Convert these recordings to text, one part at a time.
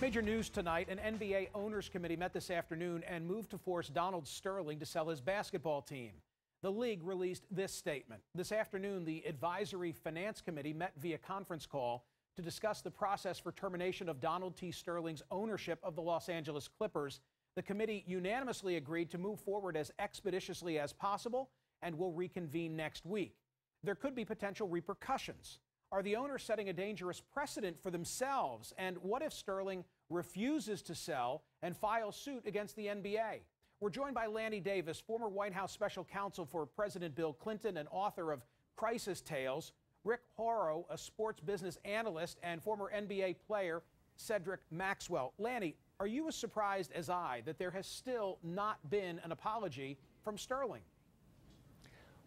Major news tonight an NBA owners committee met this afternoon and moved to force Donald Sterling to sell his basketball team. The league released this statement. This afternoon, the Advisory Finance Committee met via conference call to discuss the process for termination of Donald T. Sterling's ownership of the Los Angeles Clippers. The committee unanimously agreed to move forward as expeditiously as possible and will reconvene next week. There could be potential repercussions. Are the owners setting a dangerous precedent for themselves? And what if Sterling refuses to sell and files suit against the NBA? We're joined by Lanny Davis, former White House special counsel for President Bill Clinton and author of Crisis Tales, Rick Horrow, a sports business analyst and former NBA player, Cedric Maxwell. Lanny, are you as surprised as I that there has still not been an apology from Sterling?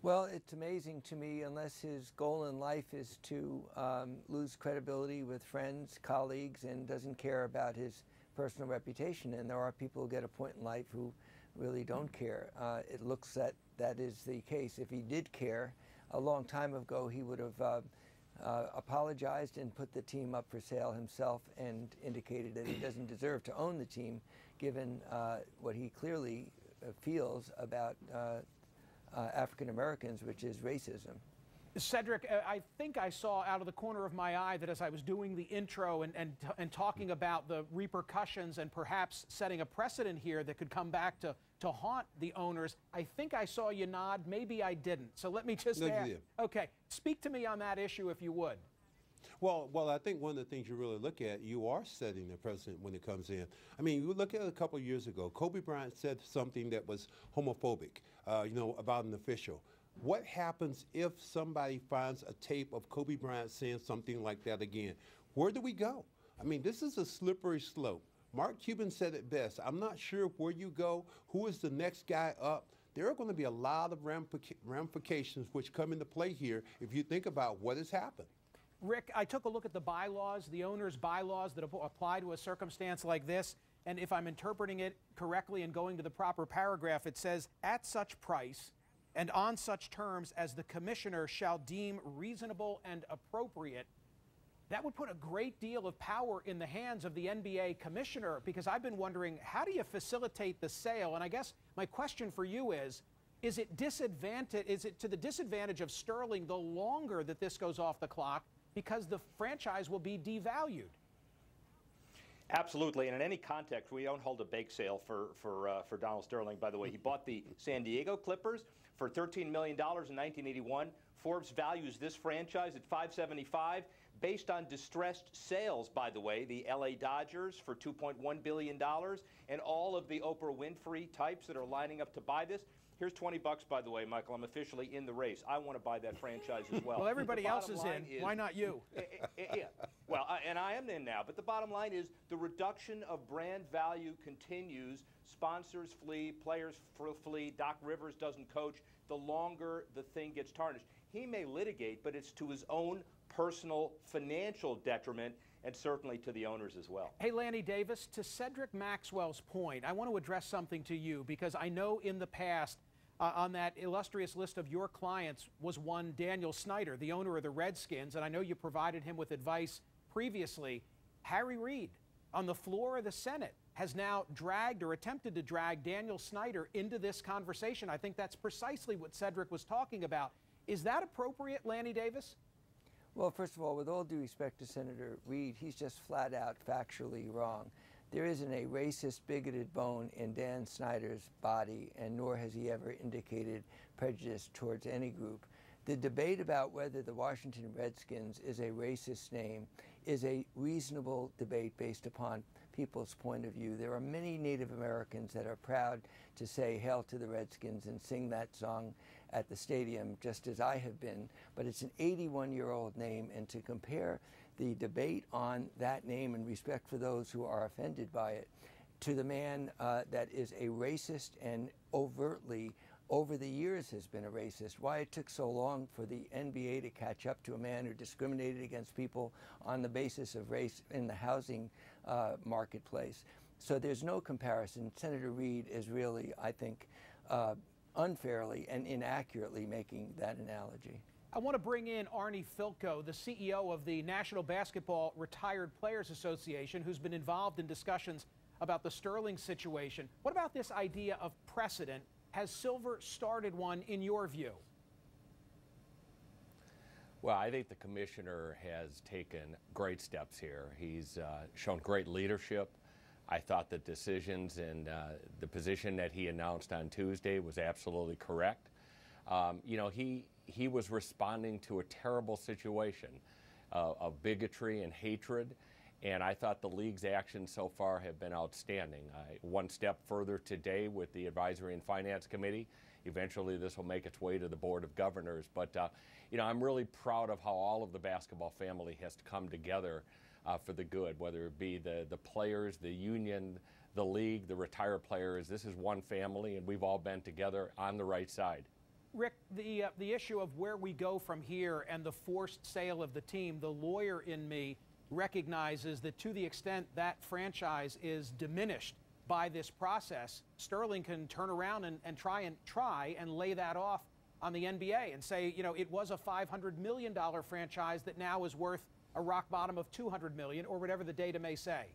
Well, it's amazing to me, unless his goal in life is to um, lose credibility with friends, colleagues, and doesn't care about his personal reputation. And there are people who get a point in life who really don't care. Uh, it looks that that is the case. If he did care, a long time ago, he would have uh, uh, apologized and put the team up for sale himself and indicated that he doesn't deserve to own the team, given uh, what he clearly uh, feels about uh, African Americans, which is racism. Cedric, uh, I think I saw out of the corner of my eye that as I was doing the intro and, and, and talking about the repercussions and perhaps setting a precedent here that could come back to, to haunt the owners, I think I saw you nod. Maybe I didn't. So let me just no, ask. Okay, speak to me on that issue if you would. Well, well, I think one of the things you really look at, you are setting the precedent when it comes in. I mean, you look at a couple years ago, Kobe Bryant said something that was homophobic, uh, you know, about an official. What happens if somebody finds a tape of Kobe Bryant saying something like that again? Where do we go? I mean, this is a slippery slope. Mark Cuban said it best. I'm not sure where you go, who is the next guy up. There are going to be a lot of ramifications which come into play here if you think about what has happened. Rick, I took a look at the bylaws, the owner's bylaws that apply to a circumstance like this. And if I'm interpreting it correctly and going to the proper paragraph, it says, at such price and on such terms as the commissioner shall deem reasonable and appropriate. That would put a great deal of power in the hands of the NBA commissioner because I've been wondering how do you facilitate the sale? And I guess my question for you is is it disadvantage is it to the disadvantage of Sterling the longer that this goes off the clock because the franchise will be devalued. Absolutely, and in any context, we don't hold a bake sale for for uh, for Donald Sterling. By the way, he bought the San Diego Clippers for 13 million dollars in 1981. Forbes values this franchise at 575, based on distressed sales. By the way, the LA Dodgers for 2.1 billion dollars, and all of the Oprah Winfrey types that are lining up to buy this. Here's 20 bucks, by the way, Michael. I'm officially in the race. I want to buy that franchise as well. well, everybody else is in. Is, Why not you? Eh, eh, eh, yeah. Well, I, and I am in now. But the bottom line is the reduction of brand value continues. Sponsors flee, players flee. Doc Rivers doesn't coach. The longer the thing gets tarnished, he may litigate, but it's to his own personal financial detriment and certainly to the owners as well. Hey, Lanny Davis, to Cedric Maxwell's point, I want to address something to you because I know in the past uh, on that illustrious list of your clients was one Daniel Snyder, the owner of the Redskins, and I know you provided him with advice previously. Harry Reid, on the floor of the Senate, has now dragged or attempted to drag Daniel Snyder into this conversation. I think that's precisely what Cedric was talking about. Is that appropriate, Lanny Davis? Well, first of all, with all due respect to Senator Reid, he's just flat out factually wrong. There isn't a racist, bigoted bone in Dan Snyder's body, and nor has he ever indicated prejudice towards any group. The debate about whether the Washington Redskins is a racist name is a reasonable debate based upon people's point of view. There are many Native Americans that are proud to say Hail to the Redskins and sing that song at the stadium, just as I have been. But it's an 81 year old name, and to compare the debate on that name and respect for those who are offended by it to the man uh, that is a racist and overtly over the years has been a racist. Why it took so long for the NBA to catch up to a man who discriminated against people on the basis of race in the housing uh, marketplace. So there's no comparison. Senator Reid is really, I think, uh, unfairly and inaccurately making that analogy. I want to bring in Arnie Fielkow, the CEO of the National Basketball Retired Players Association, who's been involved in discussions about the Sterling situation. What about this idea of precedent? Has Silver started one in your view? Well, I think the commissioner has taken great steps here. He's uh, shown great leadership. I thought the decisions and uh, the position that he announced on Tuesday was absolutely correct. Um, you know, he he was responding to a terrible situation uh, of bigotry and hatred, and I thought the league's actions so far have been outstanding. I, one step further today with the Advisory and Finance Committee. Eventually, this will make its way to the Board of Governors. But, uh, you know, I'm really proud of how all of the basketball family has come together uh, for the good, whether it be the, the players, the union, the league, the retired players. This is one family, and we've all been together on the right side. Rick, the, uh, the issue of where we go from here and the forced sale of the team, the lawyer in me recognizes that to the extent that franchise is diminished by this process, Sterling can turn around and, and try and try and lay that off on the NBA and say, you know, it was a $500 million franchise that now is worth a rock bottom of 200 million or whatever the data may say.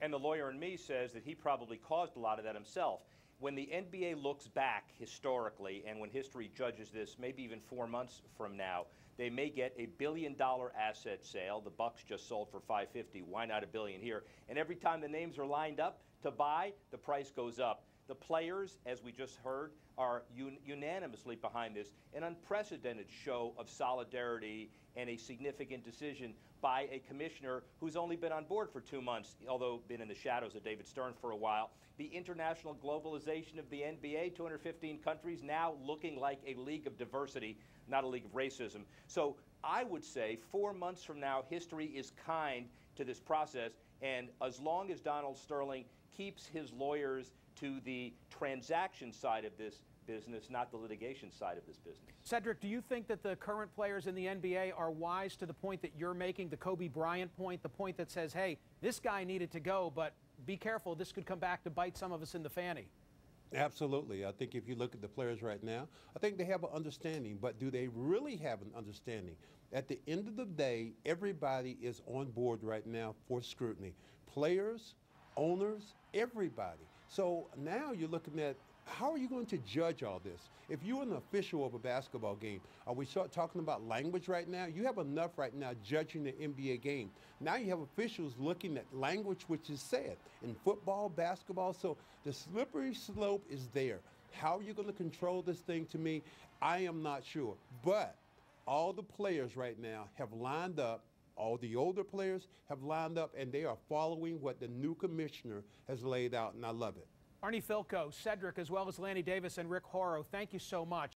And the lawyer in me says that he probably caused a lot of that himself. When the NBA looks back historically, and when history judges this, maybe even four months from now, they may get a billion dollar asset sale. The Bucks just sold for 550. Why not a billion here? And every time the names are lined up to buy, the price goes up. The players, as we just heard, are un- unanimously behind this. An unprecedented show of solidarity and a significant decision by a commissioner who's only been on board for two months, although been in the shadows of David Stern for a while. The international globalization of the NBA, 215 countries, now looking like a league of diversity, not a league of racism. So I would say four months from now, history is kind to this process. And as long as Donald Sterling keeps his lawyers to the transaction side of this business, not the litigation side of this business. Cedric, do you think that the current players in the NBA are wise to the point that you're making, the Kobe Bryant point, the point that says, hey, this guy needed to go, but be careful, this could come back to bite some of us in the fanny? Absolutely. I think if you look at the players right now, I think they have an understanding, but do they really have an understanding? At the end of the day, everybody is on board right now for scrutiny. Players, owners, everybody. So now you're looking at how are you going to judge all this? If you're an official of a basketball game, are we talking about language right now? You have enough right now judging the NBA game. Now you have officials looking at language which is said in football, basketball. So the slippery slope is there. How are you going to control this thing to me? I am not sure. But all the players right now have lined up all the older players have lined up and they are following what the new commissioner has laid out, and I love it. Arnie Fielkow, Cedric, as well as Lanny Davis and Rick Horrow, thank you so much.